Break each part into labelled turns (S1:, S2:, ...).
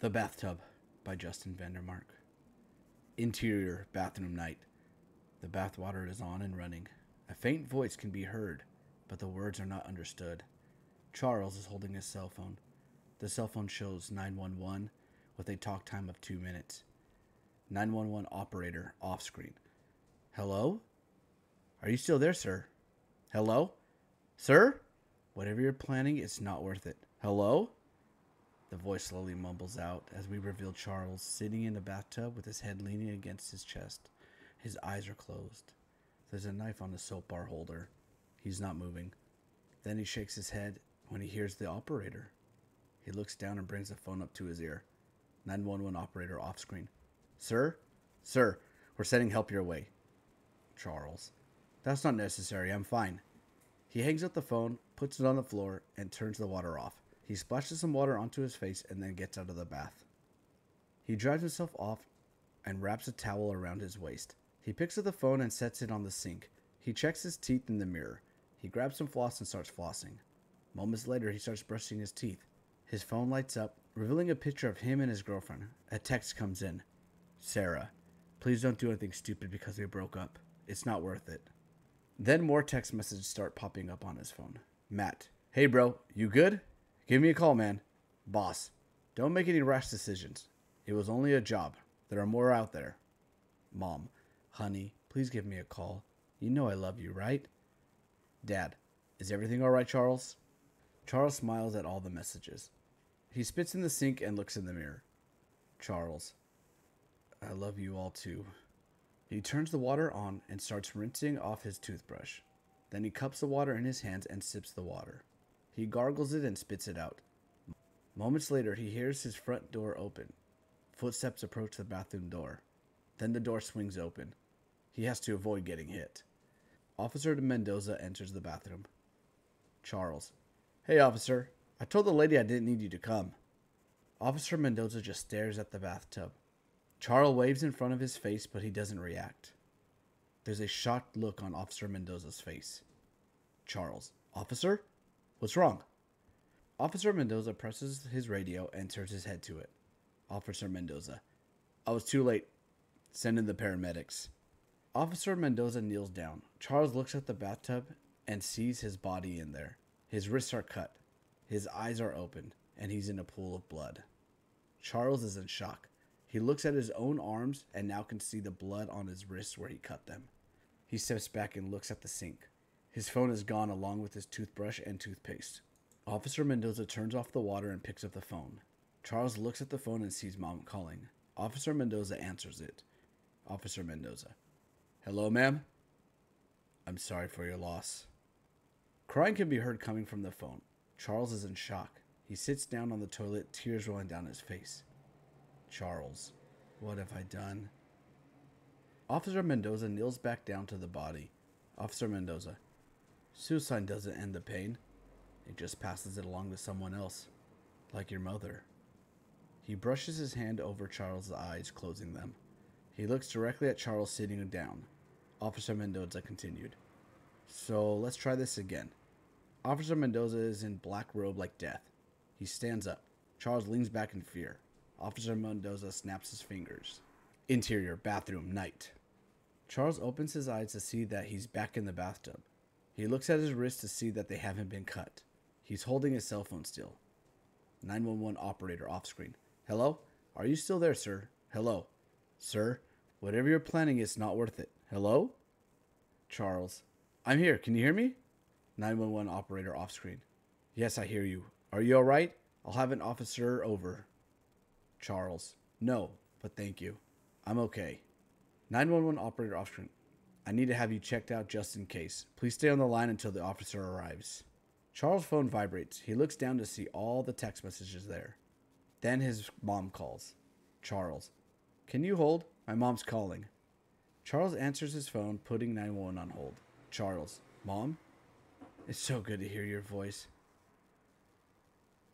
S1: The Bathtub by Justin Vandermark. Interior bathroom night. The bathwater is on and running. A faint voice can be heard, but the words are not understood. Charles is holding his cell phone. The cell phone shows 911 with a talk time of two minutes. 911 operator off screen. Hello? Are you still there, sir? Hello? Sir? Whatever you're planning, it's not worth it. Hello? The voice slowly mumbles out as we reveal Charles sitting in a bathtub with his head leaning against his chest. His eyes are closed. There's a knife on the soap bar holder. He's not moving. Then he shakes his head when he hears the operator. He looks down and brings the phone up to his ear. 911 operator off screen. Sir? Sir, we're sending help your way. Charles. That's not necessary. I'm fine. He hangs up the phone, puts it on the floor, and turns the water off. He splashes some water onto his face and then gets out of the bath. He dries himself off and wraps a towel around his waist. He picks up the phone and sets it on the sink. He checks his teeth in the mirror. He grabs some floss and starts flossing. Moments later, he starts brushing his teeth. His phone lights up, revealing a picture of him and his girlfriend. A text comes in Sarah, please don't do anything stupid because we broke up. It's not worth it. Then more text messages start popping up on his phone. Matt, hey bro, you good? Give me a call, man. Boss, don't make any rash decisions. It was only a job. There are more out there. Mom, honey, please give me a call. You know I love you, right? Dad, is everything all right, Charles? Charles smiles at all the messages. He spits in the sink and looks in the mirror. Charles, I love you all too. He turns the water on and starts rinsing off his toothbrush. Then he cups the water in his hands and sips the water. He gargles it and spits it out. Moments later, he hears his front door open. Footsteps approach the bathroom door. Then the door swings open. He has to avoid getting hit. Officer Mendoza enters the bathroom. Charles. Hey, officer. I told the lady I didn't need you to come. Officer Mendoza just stares at the bathtub. Charles waves in front of his face, but he doesn't react. There's a shocked look on Officer Mendoza's face. Charles. Officer? What's wrong? Officer Mendoza presses his radio and turns his head to it. Officer Mendoza. I was too late. Send in the paramedics. Officer Mendoza kneels down. Charles looks at the bathtub and sees his body in there. His wrists are cut. His eyes are open, and he's in a pool of blood. Charles is in shock. He looks at his own arms and now can see the blood on his wrists where he cut them. He steps back and looks at the sink. His phone is gone along with his toothbrush and toothpaste. Officer Mendoza turns off the water and picks up the phone. Charles looks at the phone and sees mom calling. Officer Mendoza answers it. Officer Mendoza. Hello, ma'am? I'm sorry for your loss. Crying can be heard coming from the phone. Charles is in shock. He sits down on the toilet, tears rolling down his face. Charles, what have I done? Officer Mendoza kneels back down to the body. Officer Mendoza, suicide doesn't end the pain. It just passes it along to someone else, like your mother. He brushes his hand over Charles' eyes, closing them. He looks directly at Charles sitting down. Officer Mendoza continued. So let's try this again. Officer Mendoza is in black robe like death. He stands up. Charles leans back in fear. Officer Mendoza snaps his fingers. Interior bathroom night. Charles opens his eyes to see that he's back in the bathtub. He looks at his wrist to see that they haven't been cut. He's holding his cell phone still. 911 operator off screen. Hello? Are you still there, sir? Hello? Sir? Whatever you're planning is not worth it. Hello? Charles. I'm here. Can you hear me? 911 operator off screen. Yes, I hear you. Are you alright? I'll have an officer over. Charles. No, but thank you. I'm okay. 911 operator off screen. I need to have you checked out just in case. Please stay on the line until the officer arrives. Charles' phone vibrates. He looks down to see all the text messages there. Then his mom calls. Charles. Can you hold? My mom's calling. Charles answers his phone, putting 911 on hold. Charles. Mom? It's so good to hear your voice.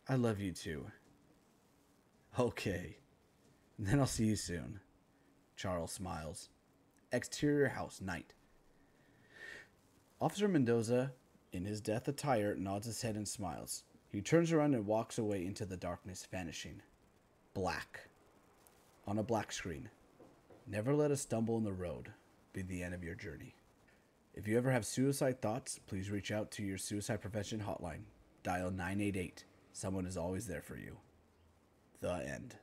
S1: I love you too. Okay. Then I'll see you soon. Charles smiles. Exterior house, night. Officer Mendoza, in his death attire, nods his head and smiles. He turns around and walks away into the darkness, vanishing. black on a black screen. Never let a stumble in the road be the end of your journey. If you ever have suicide thoughts, please reach out to your suicide prevention hotline. Dial 988. Someone is always there for you. The end.